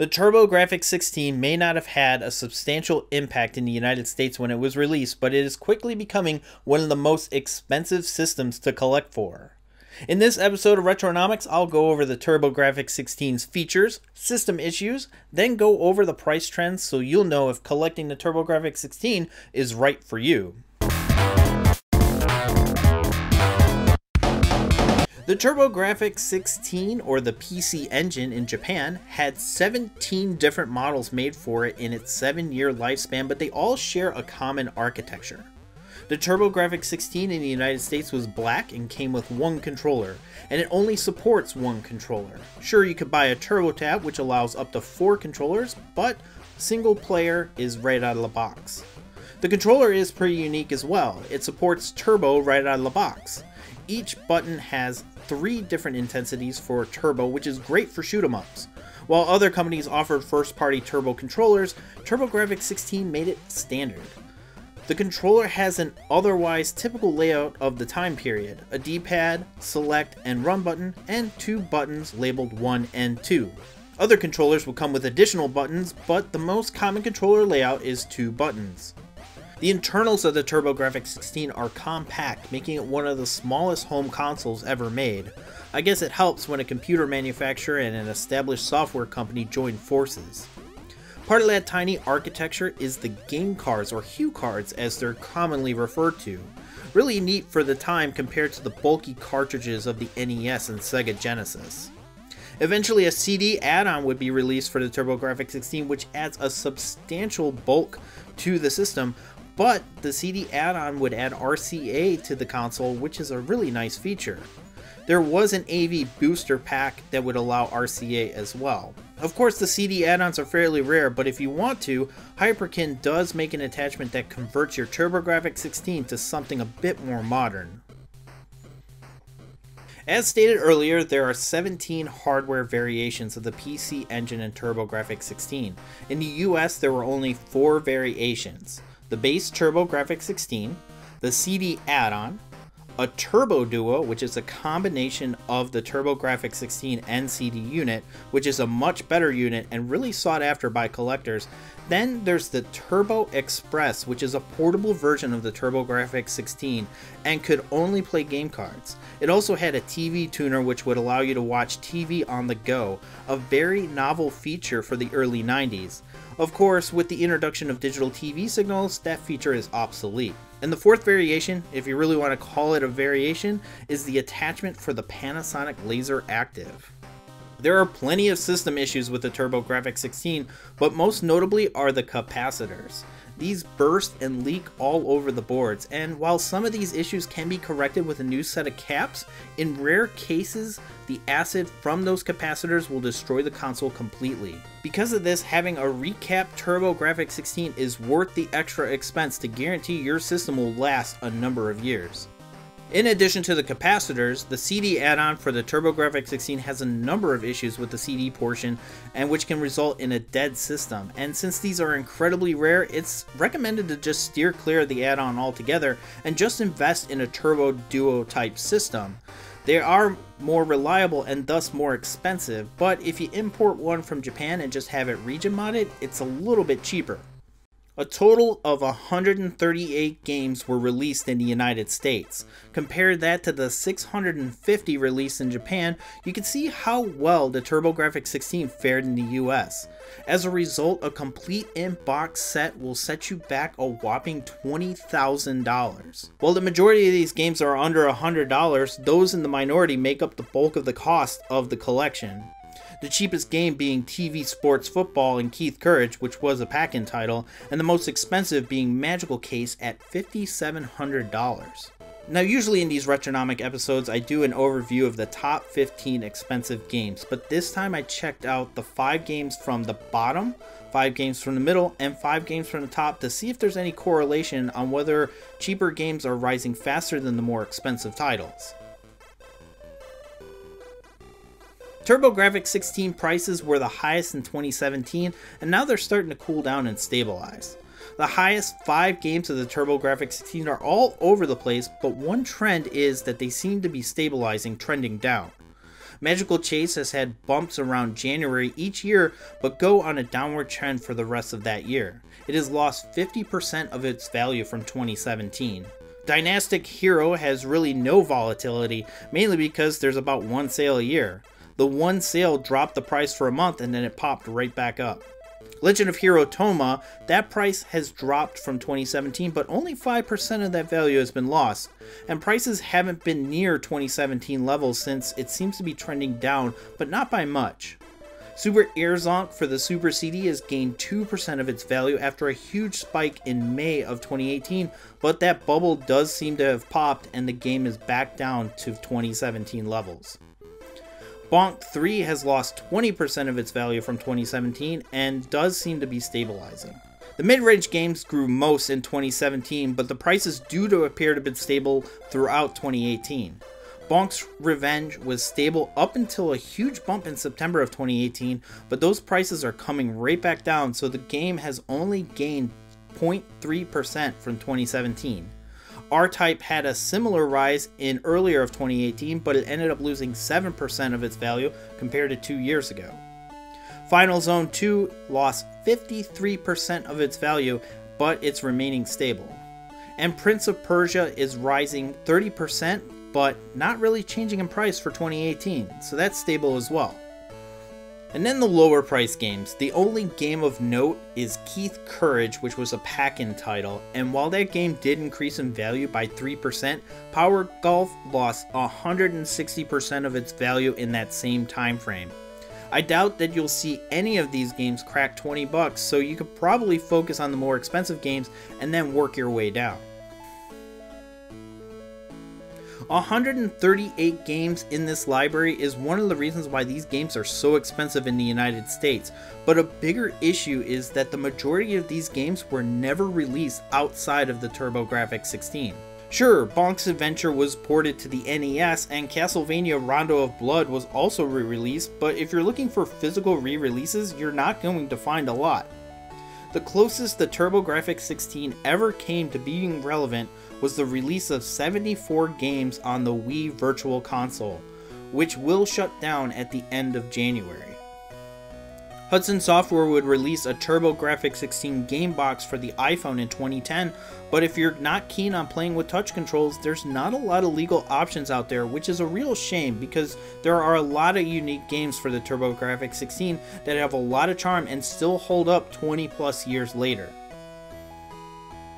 The TurboGrafx 16 may not have had a substantial impact in the United States when it was released, but it is quickly becoming one of the most expensive systems to collect for. In this episode of Retronomics, I'll go over the TurboGrafx 16's features, system issues, then go over the price trends so you'll know if collecting the TurboGrafx 16 is right for you. The TurboGrafx 16, or the PC Engine in Japan, had 17 different models made for it in its 7 year lifespan, but they all share a common architecture. The TurboGrafx 16 in the United States was black and came with one controller, and it only supports one controller. Sure, you could buy a TurboTap, which allows up to 4 controllers, but single player is right out of the box. The controller is pretty unique as well. It supports turbo right out of the box. Each button has three different intensities for turbo, which is great for shoot 'em ups. While other companies offered first party turbo controllers, TurboGrafx 16 made it standard. The controller has an otherwise typical layout of the time period a D pad, select, and run button, and two buttons labeled 1 and 2. Other controllers will come with additional buttons, but the most common controller layout is two buttons. The internals of the TurboGrafx 16 are compact, making it one of the smallest home consoles ever made. I guess it helps when a computer manufacturer and an established software company join forces. Part of that tiny architecture is the game cards, or HuCards as they're commonly referred to. Really neat for the time compared to the bulky cartridges of the NES and Sega Genesis. Eventually, a CD add on would be released for the TurboGrafx 16, which adds a substantial bulk to the system, but the CD add-on would add RCA to the console, which is a really nice feature. There was an AV booster pack that would allow RCA as well. Of course, the CD add-ons are fairly rare, but if you want to, Hyperkin does make an attachment that converts your TurboGrafx 16 to something a bit more modern. As stated earlier, there are 17 hardware variations of the PC Engine and TurboGrafx 16. In the US, there were only 4 variations the base TurboGrafx 16, the CD add-on, a Turbo Duo, which is a combination of the TurboGrafx 16 and CD unit, which is a much better unit and really sought after by collectors. Then there's the Turbo Express, which is a portable version of the TurboGrafx 16 and could only play game cards. It also had a TV tuner which would allow you to watch TV on the go, a very novel feature for the early 90s. Of course, with the introduction of digital TV signals, that feature is obsolete. And the fourth variation, if you really want to call it a variation, is the attachment for the Panasonic LaserActive. There are plenty of system issues with the TurboGrafx 16, but most notably are the capacitors. These burst and leak all over the boards, and while some of these issues can be corrected with a new set of caps, in rare cases, the acid from those capacitors will destroy the console completely. Because of this, having a recap TurboGrafx 16 is worth the extra expense to guarantee your system will last a number of years. In addition to the capacitors, the CD add-on for the TurboGrafx 16 has a number of issues with the CD portion and which can result in a dead system. And since these are incredibly rare, it's recommended to just steer clear of the add-on altogether and just invest in a Turbo Duo type system. They are more reliable and thus more expensive, but if you import one from Japan and just have it region modded, it's a little bit cheaper. A total of 138 games were released in the United States. Compare that to the 650 released in Japan, you can see how well the TurboGrafx 16 fared in the US. As a result, a complete in-box set will set you back a whopping $20,000. While the majority of these games are under $100, those in the minority make up the bulk of the cost of the collection the cheapest game being TV Sports Football and Keith Courage, which was a pack in title, and the most expensive being Magical Chase at $5,700. Now, usually in these Retronomic episodes, I do an overview of the top 15 expensive games, but this time I checked out the 5 games from the bottom, 5 games from the middle, and 5 games from the top to see if there's any correlation on whether cheaper games are rising faster than the more expensive titles. TurboGrafx 16 prices were the highest in 2017, and now they're starting to cool down and stabilize. The highest five games of the TurboGrafx 16 are all over the place, but one trend is that they seem to be stabilizing, trending down. Magical Chase has had bumps around January each year, but go on a downward trend for the rest of that year. It has lost 50% of its value from 2017. Dynastic Hero has really no volatility, mainly because there's about one sale a year. The one sale dropped the price for a month and then it popped right back up. Legend of Hero Tonma, that price has dropped from 2017, but only 5% of that value has been lost. And prices haven't been near 2017 levels since it seems to be trending down, but not by much. Super Air Zonk for the Super CD has gained 2% of its value after a huge spike in May of 2018, but that bubble does seem to have popped and the game is back down to 2017 levels. Bonk 3 has lost 20% of its value from 2017 and does seem to be stabilizing. The mid-range games grew most in 2017, but the prices do to appear to have been stable throughout 2018. Bonk's Revenge was stable up until a huge bump in September of 2018, but those prices are coming right back down, so the game has only gained 0.3% from 2017. R-Type had a similar rise in earlier of 2018, but it ended up losing 7% of its value compared to two years ago. Final Zone 2 lost 53% of its value, but it's remaining stable. And Prince of Persia is rising 30%, but not really changing in price for 2018, so that's stable as well. And then the lower price games. The only game of note is Keith Courage, which was a pack-in title, and while that game did increase in value by 3%, Power Golf lost 160% of its value in that same time frame. I doubt that you'll see any of these games crack 20 bucks, so you could probably focus on the more expensive games and then work your way down. 138 games in this library is one of the reasons why these games are so expensive in the United States, but a bigger issue is that the majority of these games were never released outside of the TurboGrafx 16. Sure, Bonk's Adventure was ported to the NES, and Castlevania Rondo of Blood was also re-released, but if you're looking for physical re-releases, you're not going to find a lot. The closest the TurboGrafx 16 ever came to being relevant was the release of 74 games on the Wii Virtual Console, which will shut down at the end of January. Hudson Software would release a TurboGrafx 16 game box for the iPhone in 2010, but if you're not keen on playing with touch controls, there's not a lot of legal options out there, which is a real shame because there are a lot of unique games for the TurboGrafx 16 that have a lot of charm and still hold up 20 plus years later.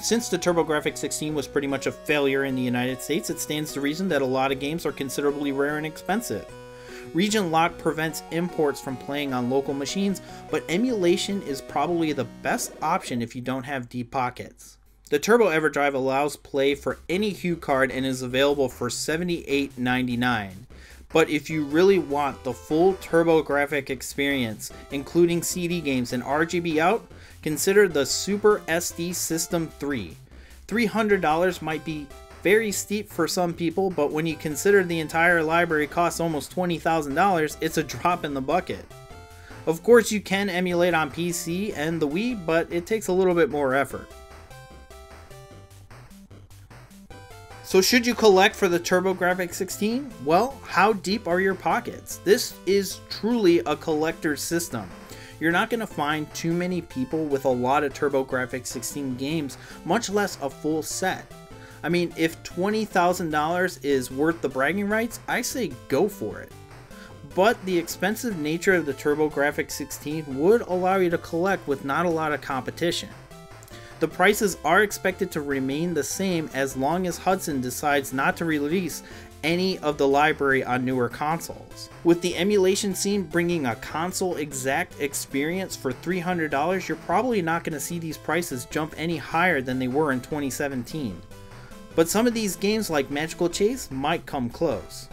Since the TurboGrafx 16 was pretty much a failure in the United States, it stands to reason that a lot of games are considerably rare and expensive. Region lock prevents imports from playing on local machines, but emulation is probably the best option if you don't have deep pockets. The Turbo EverDrive allows play for any HuCard and is available for $78.99. But if you really want the full TurboGrafx experience, including CD games and RGB out, consider the Super SD System 3. $300 might be very steep for some people, but when you consider the entire library costs almost $20,000, it's a drop in the bucket. Of course, you can emulate on PC and the Wii, but it takes a little bit more effort. So should you collect for the TurboGrafx 16? Well, how deep are your pockets? This is truly a collector's system. You're not going to find too many people with a lot of TurboGrafx 16 games, much less a full set. I mean, if $20,000 is worth the bragging rights, I say go for it. But the expensive nature of the TurboGrafx 16 would allow you to collect with not a lot of competition. The prices are expected to remain the same as long as Hudson decides not to release any of the library on newer consoles. With the emulation scene bringing a console exact experience for $300, you're probably not going to see these prices jump any higher than they were in 2017. But some of these games like Magical Chase might come close.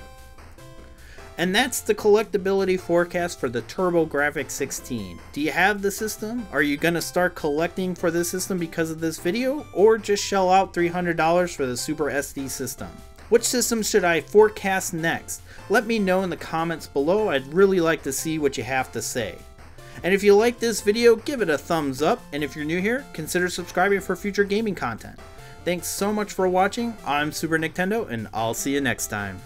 And that's the collectability forecast for the TurboGrafx 16. Do you have the system? Are you going to start collecting for this system because of this video? Or just shell out $300 for the Super SD system? Which system should I forecast next? Let me know in the comments below, I'd really like to see what you have to say. And if you like this video, give it a thumbs up, and if you're new here, consider subscribing for future gaming content. Thanks so much for watching, I'm Super Nicktendo, and I'll see you next time.